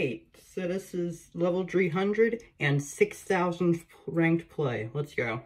that this is level 300 and 6,000 ranked play. Let's go.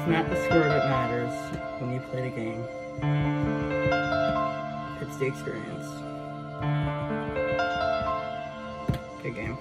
It's not the score that matters when you play the game. It's the experience. Good game.